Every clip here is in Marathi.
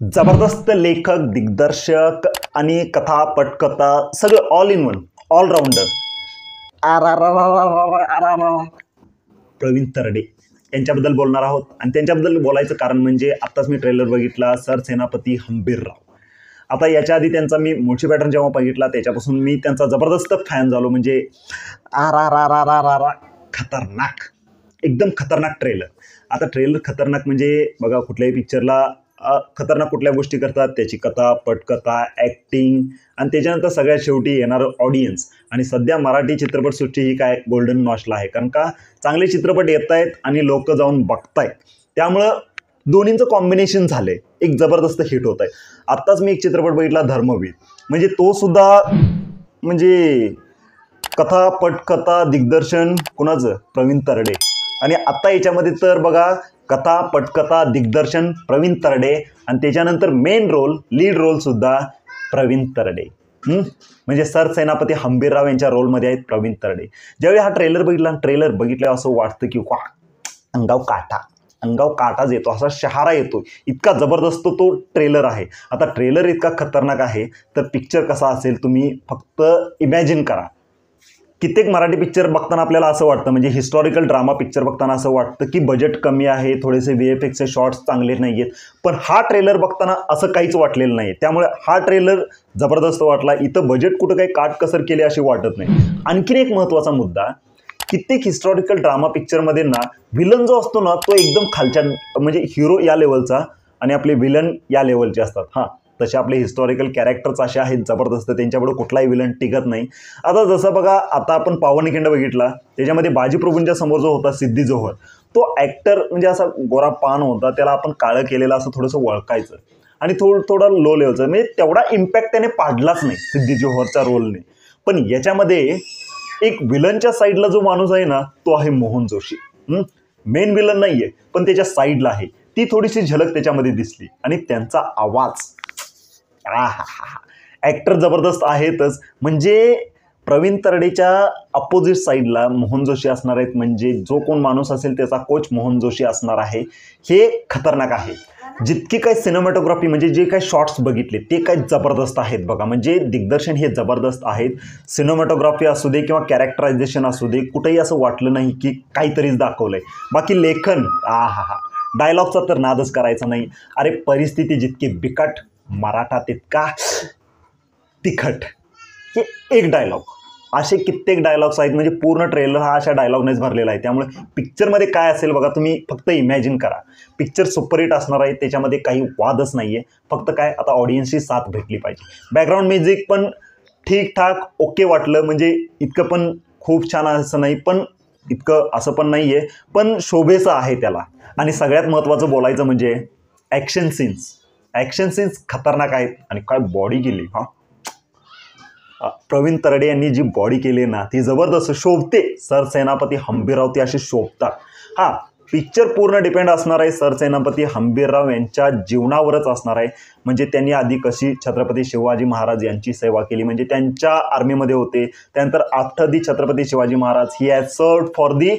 जबरदस्त लेखक दिग्दर्शक आणि कथा पटकथा सगळं all in one all rounder Praveen Tarde यांच्याबद्दल बोलणार आहोत. आणि त्यांच्याबद्दल बोलायचं कारण म्हणजे आत्ताच मी ट्रेलर बघितला सर सेनापती हंबीरराव. आता याच्या आधी त्यांचा मी मुळशी पॅटर्न जेव्हा बघितला त्याच्यापासून मी त्यांचा जबरदस्त फॅन झालो म्हणजे आर आर आर आर आर आर खतरनाक. एकदम खतरनाक ट्रेलर आता ट्रेलर खतरनाक म्हणजे बघा कुठल्याही पिक्चरला खतरनाक कुठल्या गोष्टी करतात त्याची कथा पटकथा ॲक्टिंग आणि त्याच्यानंतर सगळ्यात शेवटी येणारं ऑडियन्स आणि सध्या मराठी चित्रपटसृष्टी ही काय गोल्डन नॉशला आहे. कारण का चांगले चित्रपट येत आहेत आणि लोक जाऊन बघतायत. त्यामुळं दोन्हींचं कॉम्बिनेशन झालं आहे एक जबरदस्त हिट होत आहे आत्ताच मी एक चित्रपट बघितला धर्मवीर. म्हणजे तो सुद्धा म्हणजे कथा पटकथा दिग्दर्शन कुणाचं? प्रवीण तरडे. आणि आत्ता याच्यामध्ये तर बघा कथा पटकथा दिग्दर्शन प्रवीण तरडे आणि त्याच्यानंतर मेन रोल लीड रोलसुद्धा प्रवीण तरडे. म्हणजे सर सेनापती हंबीरराव यांच्या रोलमध्ये आहेत प्रवीण तरडे. ज्यावेळी हा ट्रेलर बघितला ट्रेलर बघितल्यावर असं वाटतं की वा अंगाव काटा अंगाव काटाच येतो असा शहारा येतो इतका जबरदस्त तो ट्रेलर आहे. आता ट्रेलर इतका खतरनाक आहे तर पिक्चर कसा असेल तुम्ही फक्त इमॅजिन करा. कित्येक मराठी पिक्चर बघताना आपल्याला असं वाटतं म्हणजे हिस्टॉरिकल ड्रामा पिक्चर बघताना असं वाटतं की बजेट कमी आहे थोडेसे व्ही एफ एक्सचे शॉर्ट्स चांगले नाही आहेत पण हा ट्रेलर बघताना असं काहीच वाटलेलं नाही. त्यामुळे हा ट्रेलर जबरदस्त वाटला. इथं बजेट कुठं काही काटकसर केली अशी वाटत नाही. आणखीन एक महत्त्वाचा मुद्दा कित्येक हिस्टॉरिकल ड्रामा पिक्चरमध्ये ना विलन जो असतो ना तो एकदम खालच्या म्हणजे हिरो या लेवलचा आणि आपले विलन या लेवलचे असतात. हां. तसे आपले हिस्टॉरिकल कॅरेक्टर्स असे आहेत जबरदस्त. त्यांच्यापुढे कुठलाही विलन टिकत नाही. आता जसं बघा आता आपण पावनखिंड बघितला. त्याच्यामध्ये बाजीप्रभूंच्या समोर जो होता सिद्धी जोहर तो ॲक्टर म्हणजे असा गोरा पान होता. त्याला आपण काळं केलेलं असं थोडंसं ओळखायचं आणि थोडं थोडं लो लेवलचं म्हणजे तेवढा इम्पॅक्ट त्याने पाडलाच नाही सिद्धी जोहरच्या रोलने पण याच्यामध्ये एक विलनच्या साईडला जो माणूस आहे ना तो आहे मोहन जोशी. मेन विलन नाही आहे पण त्याच्या साईडला आहे. ती थोडीशी झलक त्याच्यामध्ये दिसली. आणि त्यांचा आवाज. ॲक्टर जबरदस्त आहेतच. म्हणजे प्रवीण तरडेच्या अपोजिट साईडला मोहन जोशी असणार आहेत. म्हणजे जो कोण माणूस असेल त्याचा कोच मोहन जोशी असणार आहे. हे खतरनाक आहे. जितकी काही सिनेमॅटोग्राफी म्हणजे जे काही शॉर्ट्स बघितले ते काय जबरदस्त आहेत बघा. म्हणजे दिग्दर्शन हे जबरदस्त आहेत. सिनेमॅटोग्राफी असू दे किंवा कॅरेक्टरायझेशन असू दे कुठेही असं वाटलं नाही की काहीतरीच दाखवलं आहे बाकी लेखन आ हा हा. डायलॉगचा तर नादच करायचा नाही. अरे परिस्थिती जितकी बिकट मराठा तितका तिखट हे एक डायलॉग असे कित्येक डायलॉग्स आहेत म्हणजे पूर्ण ट्रेलर हा अशा डायलॉगनेच भरलेला आहे. त्यामुळे पिक्चरमध्ये काय असेल बघा तुम्ही फक्त इमॅजिन करा. पिक्चर सुपरहिट असणार आहे त्याच्यामध्ये काही वादच नाही आहे फक्त काय आता ऑडियन्सची साथ भेटली पाहिजे. बॅकग्राऊंड म्युझिक पण ठीकठाक ओके वाटलं म्हणजे इतकं पण खूप छान असं नाही पण इतकं असं पण नाही आहे पण शोभेचं आहे त्याला. आणि सगळ्यात महत्त्वाचं बोलायचं म्हणजे ॲक्शन सीन्स ॲक्शन सीन्स खतरनाक आहेत. आणि काय बॉडी केली हां? प्रवीण तरडे यांनी जी बॉडी केली ना ती जबरदस्त शोभते. सरसेनापती हंबीरराव ती अशी शोभतात. हां पिक्चर पूर्ण डिपेंड असणार आहे. सर सेनापती हंबीरराव यांच्या जीवनावरच असणार आहे. म्हणजे त्यांनी आधी कशी छत्रपती शिवाजी महाराज यांची सेवा केली म्हणजे त्यांच्या आर्मीमध्ये होते. त्यानंतर after the Chhatrapati Shivaji Maharaj he has serve for the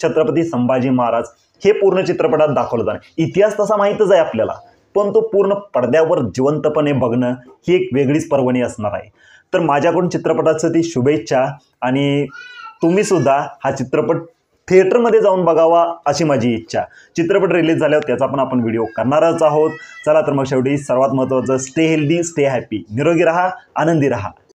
Chhatrapati Sambhaji Maharaj. हे पूर्ण चित्रपटात दाखवलं जाणार. इतिहास तसा माहीतच आहे आपल्याला. पण तो पूर्ण पडद्यावर जिवंतपणे बघणं ही एक वेगळीच पर्वणी असणार आहे. तर माझ्याकडून चित्रपटाचं ती शुभेच्छा आणि तुम्हीसुद्धा हा चित्रपट थिएटरमध्ये जाऊन बघावा अशी माझी इच्छा. चित्रपट रिलीज झाल्यावर त्याचा पण आपण व्हिडिओ करणारच आहोत. चला तर मग शेवटी सर्वात महत्त्वाचं स्टे हेल्दी स्टे हॅपी निरोगी राहा आनंदी राहा.